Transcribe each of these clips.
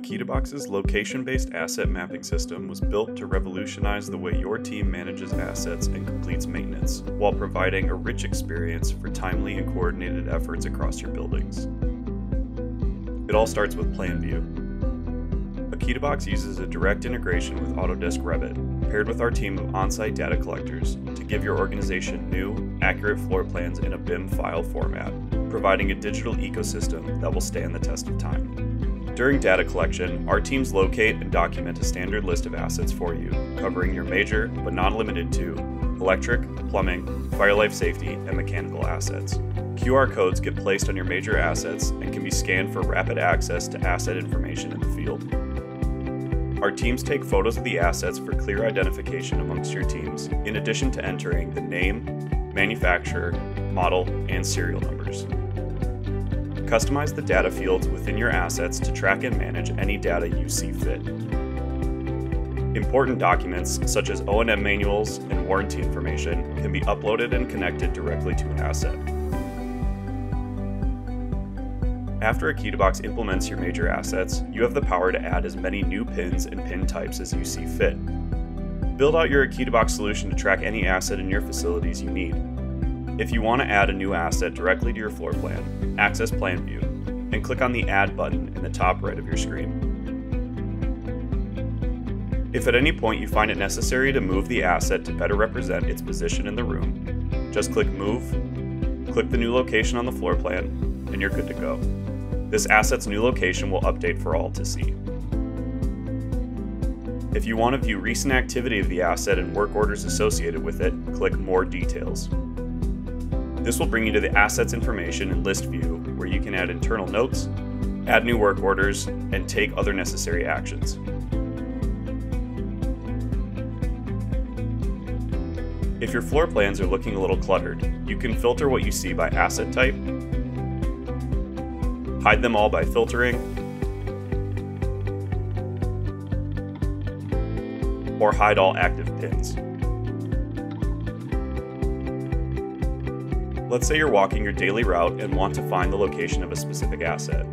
Akitabox's location based asset mapping system was built to revolutionize the way your team manages assets and completes maintenance, while providing a rich experience for timely and coordinated efforts across your buildings. It all starts with PlanView. Akitabox uses a direct integration with Autodesk Revit, paired with our team of on site data collectors, to give your organization new, accurate floor plans in a BIM file format, providing a digital ecosystem that will stand the test of time. During data collection, our teams locate and document a standard list of assets for you, covering your major, but not limited to, electric, plumbing, fire life safety, and mechanical assets. QR codes get placed on your major assets and can be scanned for rapid access to asset information in the field. Our teams take photos of the assets for clear identification amongst your teams, in addition to entering the name, manufacturer, model, and serial numbers. Customize the data fields within your assets to track and manage any data you see fit. Important documents, such as O&M manuals and warranty information, can be uploaded and connected directly to an asset. After Akitabox implements your major assets, you have the power to add as many new pins and pin types as you see fit. Build out your Akitabox solution to track any asset in your facilities you need. If you want to add a new asset directly to your floor plan, access Plan View, and click on the Add button in the top right of your screen. If at any point you find it necessary to move the asset to better represent its position in the room, just click Move, click the new location on the floor plan, and you're good to go. This asset's new location will update for all to see. If you want to view recent activity of the asset and work orders associated with it, click More Details. This will bring you to the assets information and list view where you can add internal notes, add new work orders, and take other necessary actions. If your floor plans are looking a little cluttered, you can filter what you see by asset type, hide them all by filtering, or hide all active pins. Let's say you're walking your daily route and want to find the location of a specific asset.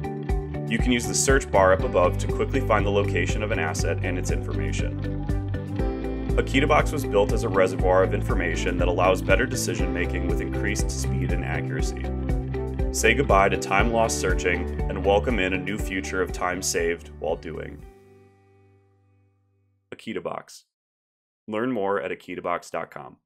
You can use the search bar up above to quickly find the location of an asset and its information. Akitabox was built as a reservoir of information that allows better decision making with increased speed and accuracy. Say goodbye to time lost searching and welcome in a new future of time saved while doing. Akitabox. Learn more at akitabox.com.